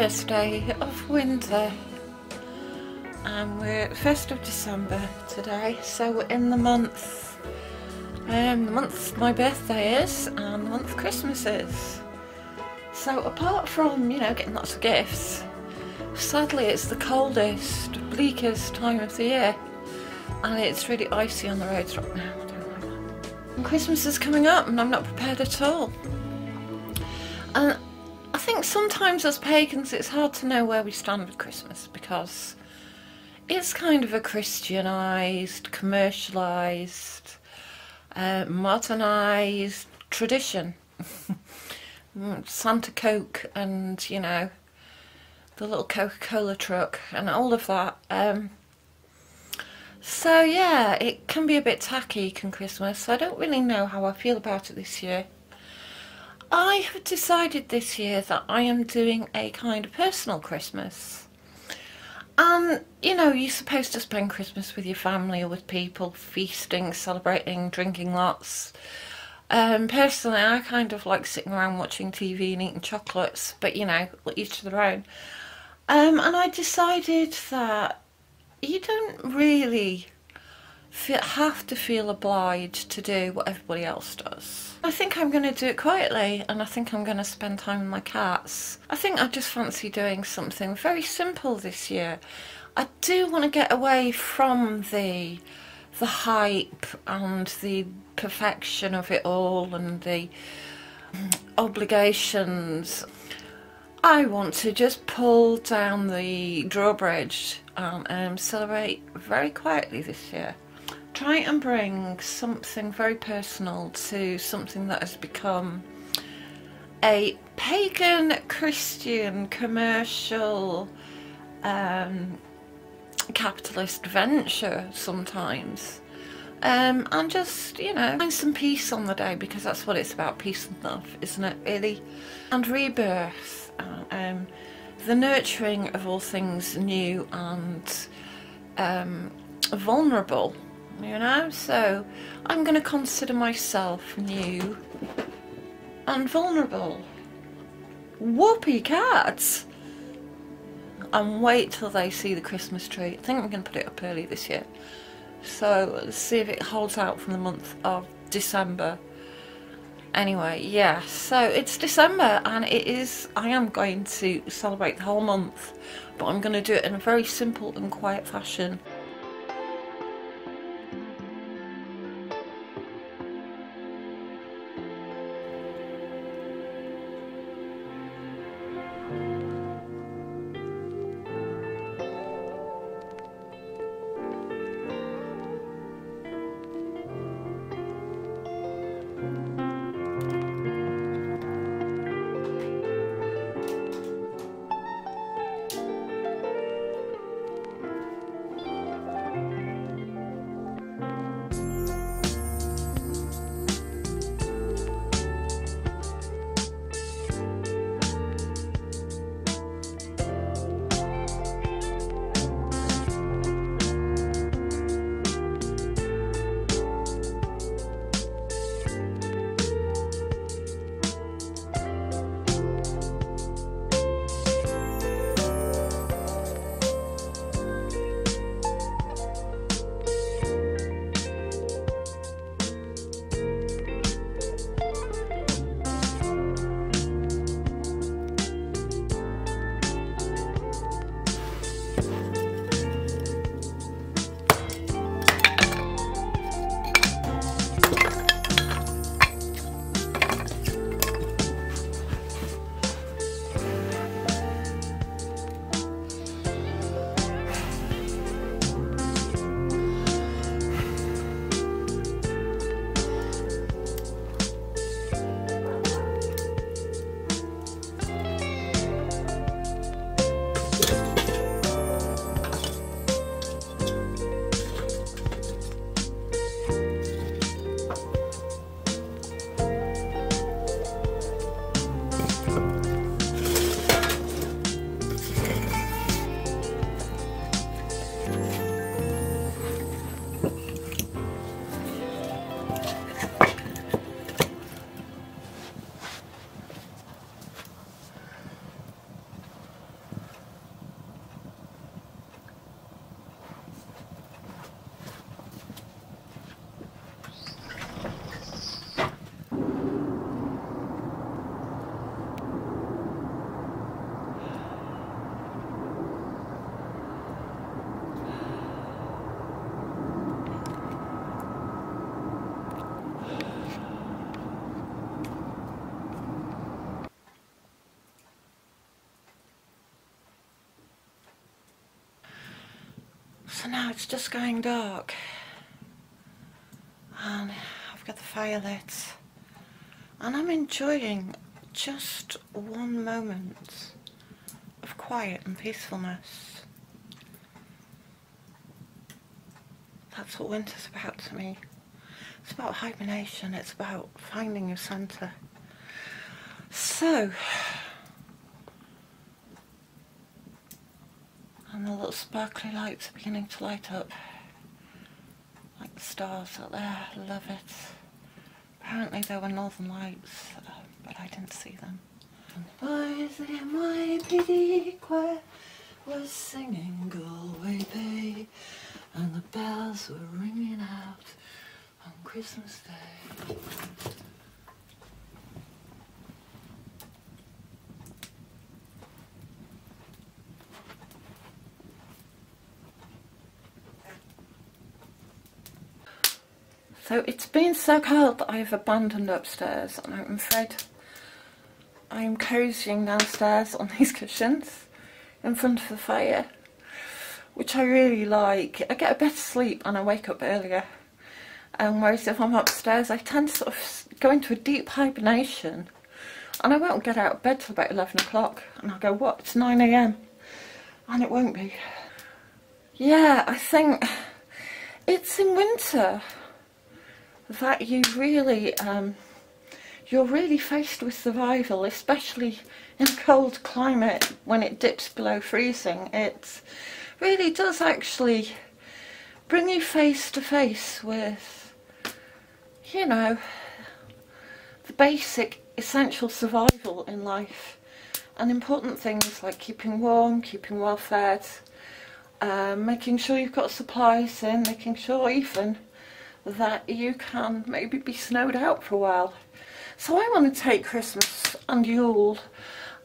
first day of winter. And we're 1st of December today so we're in the month um, the month my birthday is and the month Christmas is. So apart from you know getting lots of gifts sadly it's the coldest bleakest time of the year. And it's really icy on the roads right now and Christmas is coming up and I'm not prepared at all. And I think sometimes as pagans it's hard to know where we stand with Christmas because it's kind of a Christianized, commercialized, uh, modernized tradition. Santa Coke and, you know, the little Coca-Cola truck and all of that. Um, so yeah, it can be a bit tacky, can Christmas. I don't really know how I feel about it this year. I have decided this year that I am doing a kind of personal Christmas. And, you know, you're supposed to spend Christmas with your family or with people, feasting, celebrating, drinking lots. Um, personally, I kind of like sitting around watching TV and eating chocolates, but, you know, each to their own. Um, and I decided that you don't really feel, have to feel obliged to do what everybody else does. I think I'm going to do it quietly and I think I'm going to spend time with my cats. I think I just fancy doing something very simple this year. I do want to get away from the the hype and the perfection of it all and the obligations. I want to just pull down the drawbridge and um, celebrate very quietly this year try and bring something very personal to something that has become a pagan Christian commercial um, capitalist venture sometimes. Um, and just, you know, find some peace on the day because that's what it's about peace and love, isn't it, really? And rebirth, uh, um, the nurturing of all things new and um, vulnerable you know? So I'm going to consider myself new and vulnerable. Whoopee cats! And wait till they see the Christmas tree. I think I'm going to put it up early this year. So let's see if it holds out from the month of December. Anyway, yeah, so it's December and it is, I am going to celebrate the whole month, but I'm going to do it in a very simple and quiet fashion. So now it's just going dark and I've got the fire lit and I'm enjoying just one moment of quiet and peacefulness. That's what winter's about to me. It's about hibernation, it's about finding your centre. So, and the little sparkly lights are beginning to light up like the stars out there. Love it. Apparently there were northern lights, uh, but I didn't see them. And boys in my NYPD choir was singing Galway Bay, and the bells were ringing out on Christmas Day. So it's been so cold that I've abandoned upstairs and I'm afraid I'm cozying downstairs on these cushions in front of the fire which I really like. I get a better sleep and I wake up earlier um, whereas if I'm upstairs I tend to sort of go into a deep hibernation and I won't get out of bed till about 11 o'clock and I'll go what it's 9am and it won't be. Yeah I think it's in winter that you really, um, you're really faced with survival, especially in a cold climate when it dips below freezing. It really does actually bring you face to face with, you know, the basic essential survival in life and important things like keeping warm, keeping well fed, uh, making sure you've got supplies in, making sure even that you can maybe be snowed out for a while. So I want to take Christmas and Yule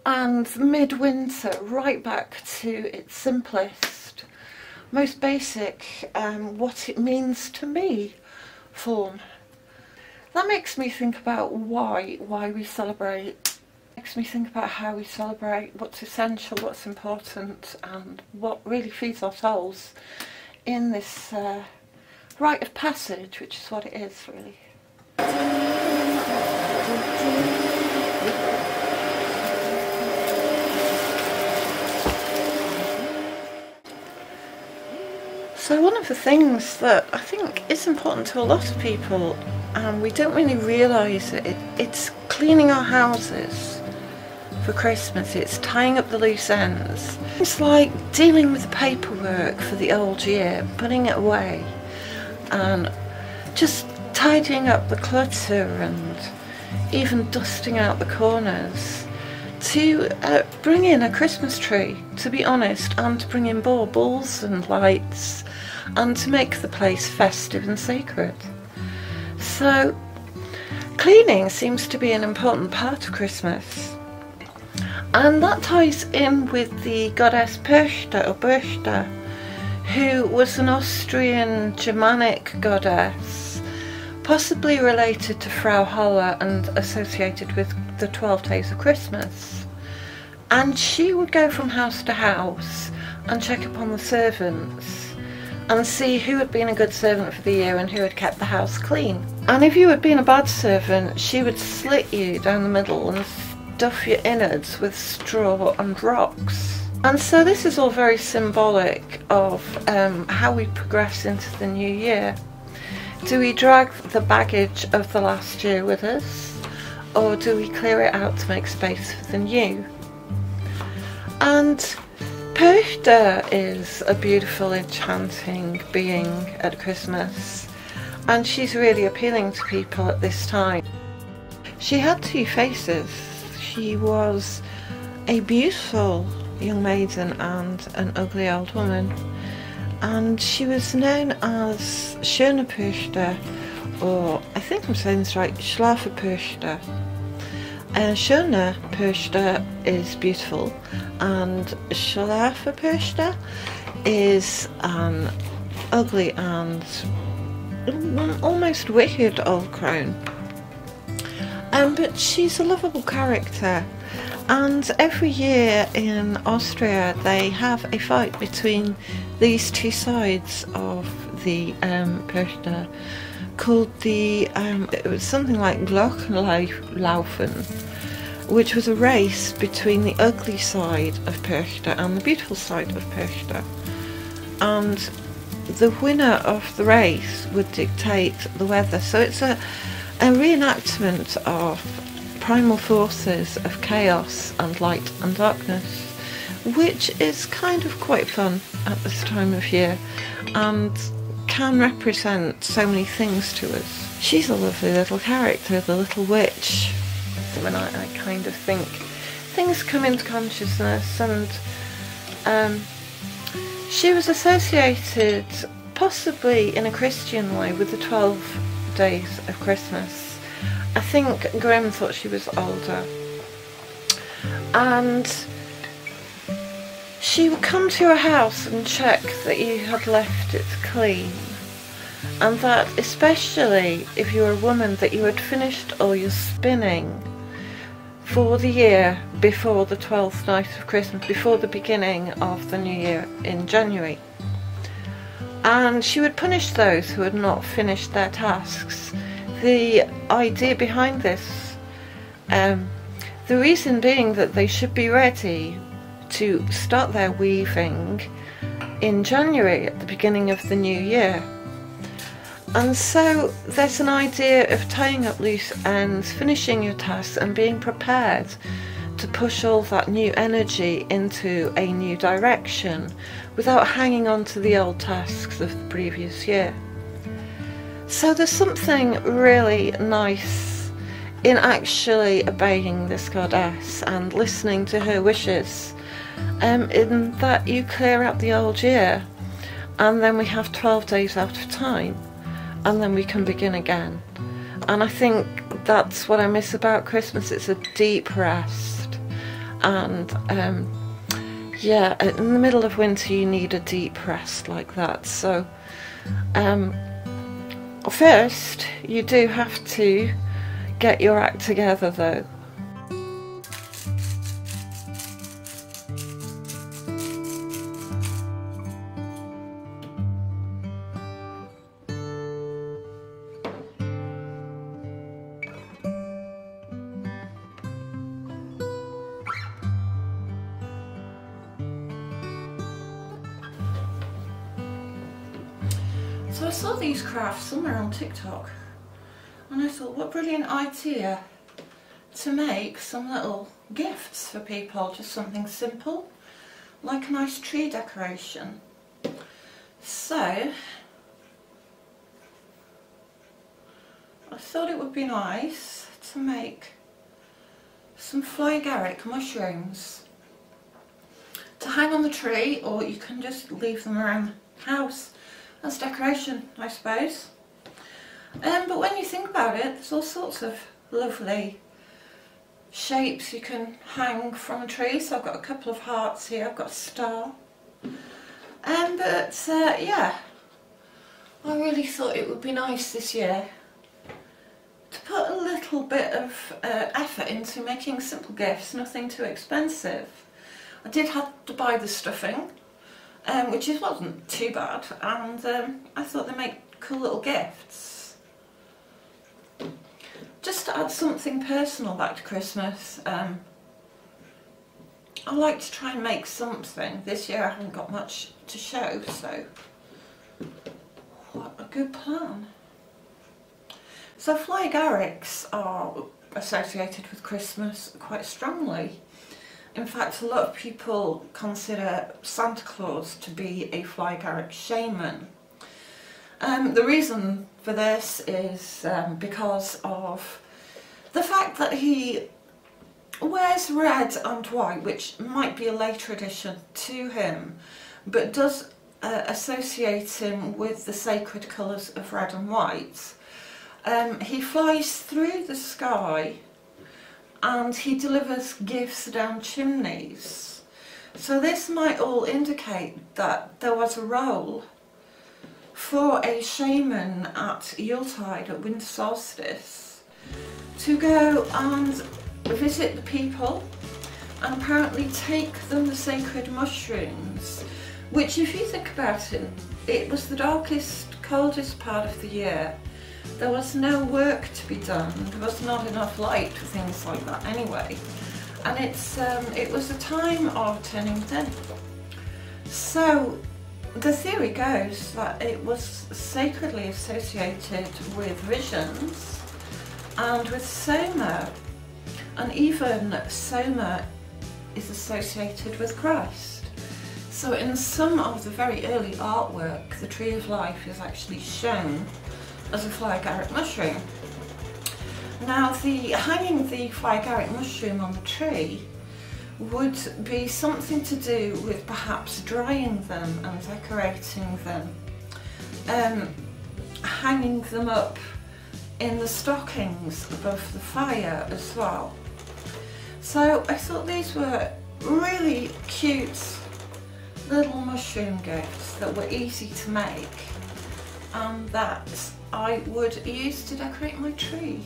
and midwinter right back to its simplest, most basic, um, what it means to me form. That makes me think about why, why we celebrate. Makes me think about how we celebrate, what's essential, what's important, and what really feeds our souls in this uh, rite of passage, which is what it is really. So one of the things that I think is important to a lot of people and we don't really realise it, it, it's cleaning our houses for Christmas, it's tying up the loose ends. It's like dealing with the paperwork for the old year, putting it away and just tidying up the clutter and even dusting out the corners to uh, bring in a Christmas tree, to be honest, and to bring in baubles and lights and to make the place festive and sacred. So, cleaning seems to be an important part of Christmas. And that ties in with the goddess Perchta or Berchta, who was an Austrian Germanic goddess, possibly related to Frau Holle and associated with the 12 days of Christmas. And she would go from house to house and check upon the servants and see who had been a good servant for the year and who had kept the house clean. And if you had been a bad servant, she would slit you down the middle and stuff your innards with straw and rocks. And so this is all very symbolic of um, how we progress into the new year. Do we drag the baggage of the last year with us or do we clear it out to make space for the new? And Perchta is a beautiful enchanting being at Christmas and she's really appealing to people at this time. She had two faces. She was a beautiful young maiden and an ugly old woman. And she was known as Schöne Perchta, or I think I'm saying this right, Schlafe Perchta. Uh, Schöne Perchta is beautiful, and Schlafe Perchta is an ugly and almost wicked old crone. Um, but she's a lovable character And every year in Austria, they have a fight between these two sides of the um, called the, um, it was something like Glockenlaufen, which was a race between the ugly side of Perchta and the beautiful side of Perchta. And the winner of the race would dictate the weather. So it's a, a reenactment of primal forces of chaos and light and darkness, which is kind of quite fun at this time of year and can represent so many things to us. She's a lovely little character, the little witch. When I, I kind of think things come into consciousness and um, she was associated possibly in a Christian way with the 12 days of Christmas. I think Grimm thought she was older. And she would come to your house and check that you had left it clean. And that especially if you were a woman that you had finished all your spinning for the year before the 12th night of Christmas, before the beginning of the new year in January. And she would punish those who had not finished their tasks. The idea behind this, um, the reason being that they should be ready to start their weaving in January at the beginning of the new year. And so there's an idea of tying up loose ends, finishing your tasks, and being prepared to push all that new energy into a new direction without hanging on to the old tasks of the previous year. So there's something really nice in actually obeying this goddess and listening to her wishes, um, in that you clear out the old year and then we have 12 days out of time and then we can begin again. And I think that's what I miss about Christmas. It's a deep rest. And um, yeah, in the middle of winter, you need a deep rest like that. So, um, first, you do have to get your act together though. Saw these crafts somewhere on TikTok and I thought what brilliant idea to make some little gifts for people, just something simple like a nice tree decoration. So I thought it would be nice to make some fly agaric mushrooms to hang on the tree or you can just leave them around the house as decoration, I suppose. Um, but when you think about it, there's all sorts of lovely shapes you can hang from a tree. So I've got a couple of hearts here, I've got a star. Um, but uh, yeah, I really thought it would be nice this year to put a little bit of uh, effort into making simple gifts, nothing too expensive. I did have to buy the stuffing, um, which is, wasn't too bad, and um, I thought they make cool little gifts. Just to add something personal back to Christmas, um, I like to try and make something. This year I haven't got much to show, so what a good plan. So fly are associated with Christmas quite strongly. In fact, a lot of people consider Santa Claus to be a fly agaric shaman. Um, the reason for this is um, because of the fact that he wears red and white, which might be a later addition to him, but does uh, associate him with the sacred colours of red and white. Um, he flies through the sky and he delivers gifts down chimneys. So this might all indicate that there was a role for a shaman at Yuletide, at winter solstice, to go and visit the people and apparently take them the sacred mushrooms, which if you think about it, it was the darkest, coldest part of the year. There was no work to be done, there was not enough light for things like that anyway. And it's um, it was a time of turning within. So the theory goes that it was sacredly associated with visions and with Soma and even Soma is associated with Christ. So in some of the very early artwork, the Tree of Life is actually shown as a fly agaric mushroom. Now the hanging the fly agaric mushroom on the tree would be something to do with perhaps drying them and decorating them. Um, hanging them up in the stockings above the fire as well. So I thought these were really cute little mushroom gifts that were easy to make and that I would use to decorate my tree.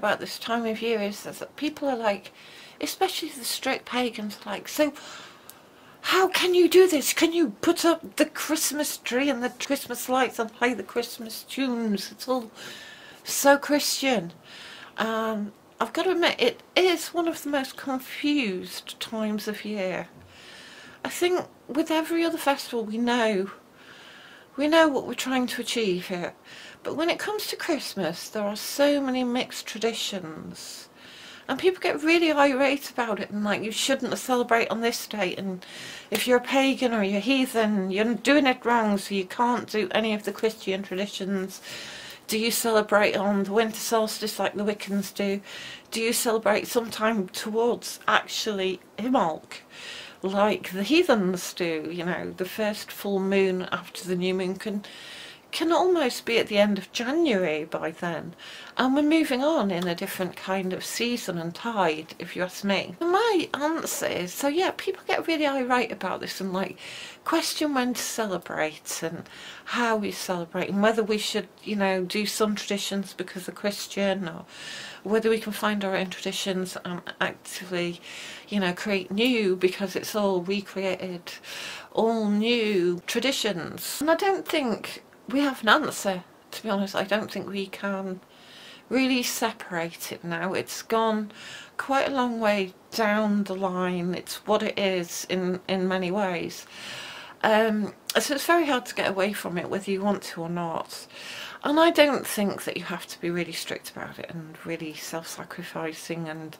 About this time of year is that people are like, especially the strict pagans, like, so how can you do this? Can you put up the Christmas tree and the Christmas lights and play the Christmas tunes? It's all so Christian. Um, I've got to admit, it is one of the most confused times of year. I think with every other festival we know we know what we're trying to achieve here. But when it comes to Christmas, there are so many mixed traditions. And people get really irate about it and like you shouldn't celebrate on this date and if you're a pagan or you're heathen, you're doing it wrong so you can't do any of the Christian traditions. Do you celebrate on the winter solstice like the Wiccans do? Do you celebrate sometime towards actually Imbolc? like the heathens do, you know, the first full moon after the new moon can can almost be at the end of January by then and we're moving on in a different kind of season and tide if you ask me. My answer is so yeah people get really irate about this and like question when to celebrate and how we celebrate and whether we should you know do some traditions because they're Christian or whether we can find our own traditions and actively you know create new because it's all recreated all new traditions and I don't think we have an answer to be honest I don't think we can really separate it now. It's gone quite a long way down the line. It's what it is in in many ways. Um, so it's very hard to get away from it whether you want to or not. And I don't think that you have to be really strict about it and really self-sacrificing and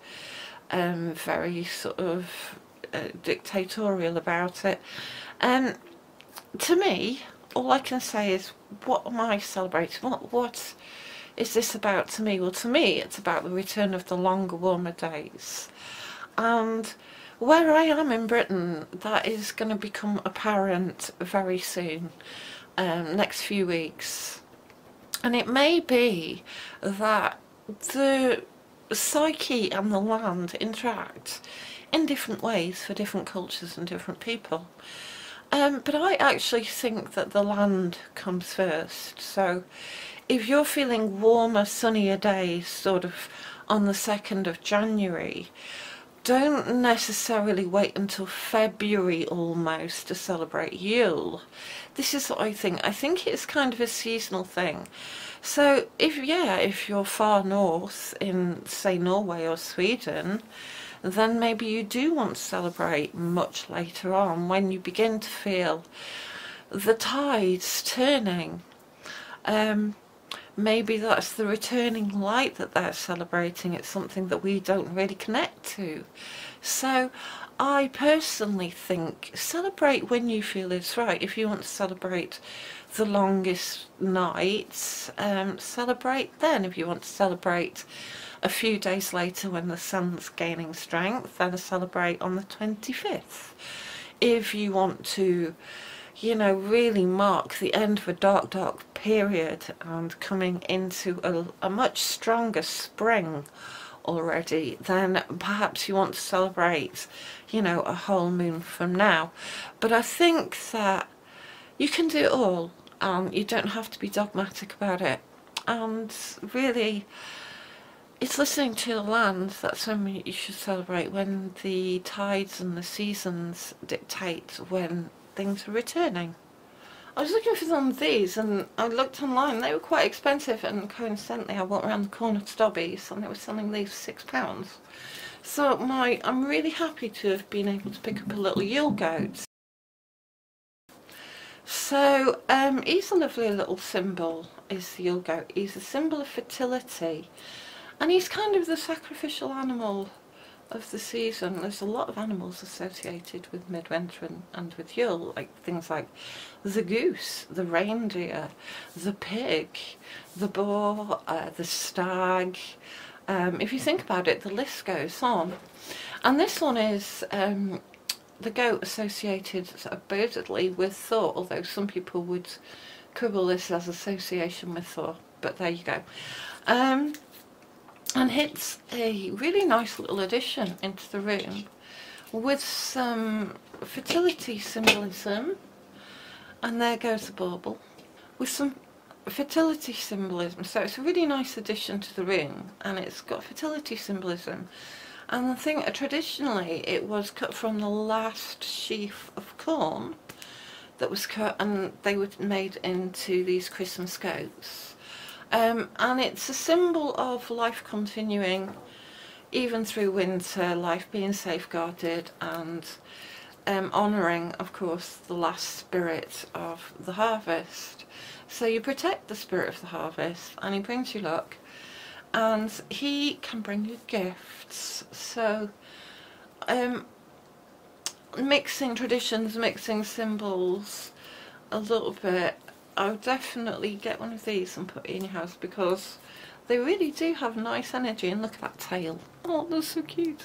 um, very sort of uh, dictatorial about it. Um, to me, all I can say is, what am I celebrating? What, what is this about to me? Well, to me, it's about the return of the longer, warmer days. And where I am in Britain, that is going to become apparent very soon, um, next few weeks. And it may be that the psyche and the land interact in different ways for different cultures and different people. Um, but I actually think that the land comes first. So if you're feeling warmer, sunnier days sort of on the 2nd of January, don't necessarily wait until February almost to celebrate Yule. This is what I think. I think it's kind of a seasonal thing. So if, yeah, if you're far north in, say, Norway or Sweden, then maybe you do want to celebrate much later on when you begin to feel the tides turning. Um, maybe that's the returning light that they're celebrating. It's something that we don't really connect to. So I personally think celebrate when you feel it's right. If you want to celebrate the longest nights, um, celebrate then. If you want to celebrate a few days later when the sun's gaining strength, then celebrate on the 25th. If you want to you know, really mark the end of a dark, dark period and coming into a, a much stronger spring already, then perhaps you want to celebrate, you know, a whole moon from now. But I think that you can do it all. Um, you don't have to be dogmatic about it. And really, it's listening to the land that's when you should celebrate, when the tides and the seasons dictate when things are returning. I was looking for some of these and I looked online, they were quite expensive and coincidentally I walked around the corner to Dobbies and they were selling these for £6. So my, I'm really happy to have been able to pick up a little Yule goat. So um, he's a lovely little symbol, is the Yule goat. He's a symbol of fertility and he's kind of the sacrificial animal of the season, there's a lot of animals associated with midwinter and, and with Yule, like things like the goose, the reindeer, the pig, the boar, uh, the stag. Um, if you think about it, the list goes on. And this one is um, the goat associated supposedly with Thor, although some people would quibble this as association with Thor, but there you go. Um, and it's a really nice little addition into the room with some fertility symbolism. And there goes the bauble. With some fertility symbolism. So it's a really nice addition to the room and it's got fertility symbolism. And I think traditionally it was cut from the last sheaf of corn that was cut and they were made into these Christmas goats um, and it's a symbol of life continuing even through winter, life being safeguarded and um, honouring, of course, the last spirit of the harvest. So you protect the spirit of the harvest and he brings you luck and he can bring you gifts. So um, mixing traditions, mixing symbols a little bit, I would definitely get one of these and put it in your house because they really do have nice energy and look at that tail. Oh, they're so cute.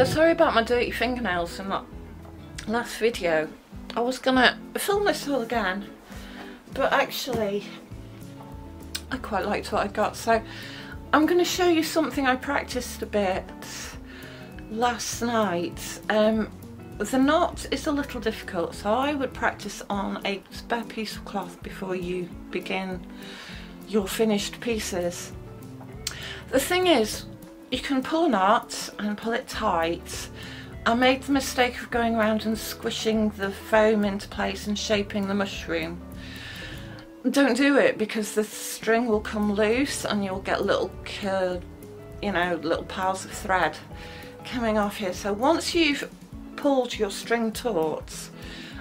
So sorry about my dirty fingernails in that last video. I was gonna film this all again, but actually I quite liked what I got. So I'm gonna show you something I practiced a bit last night. Um, the knot is a little difficult, so I would practice on a spare piece of cloth before you begin your finished pieces. The thing is, you can pull a knot and pull it tight. I made the mistake of going around and squishing the foam into place and shaping the mushroom. Don't do it because the string will come loose and you'll get little, you know, little piles of thread coming off here. So once you've pulled your string taut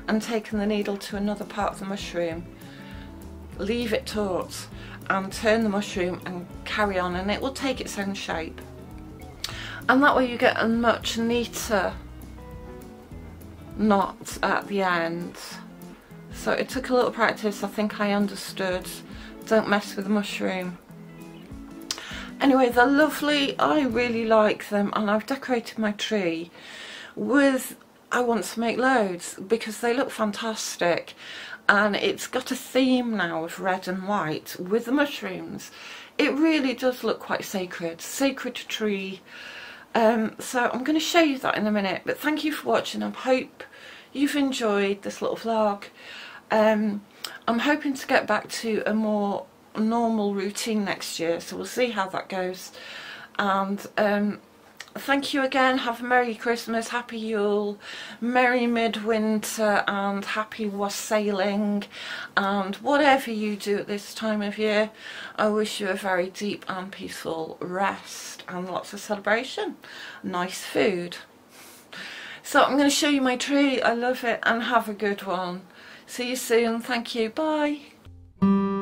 and taken the needle to another part of the mushroom, leave it taut and turn the mushroom and carry on and it will take its own shape and that way you get a much neater knot at the end. So it took a little practice I think I understood. Don't mess with the mushroom. Anyway they're lovely. I really like them and I've decorated my tree with I want to make loads because they look fantastic. And it's got a theme now of red and white with the mushrooms. It really does look quite sacred. Sacred tree um, so I'm going to show you that in a minute, but thank you for watching. I hope you've enjoyed this little vlog. Um, I'm hoping to get back to a more normal routine next year, so we'll see how that goes. And um, thank you again. Have a Merry Christmas, Happy Yule, Merry Midwinter and Happy Wassailing and whatever you do at this time of year, I wish you a very deep and peaceful rest and lots of celebration. Nice food. So I'm going to show you my tree. I love it and have a good one. See you soon. Thank you. Bye.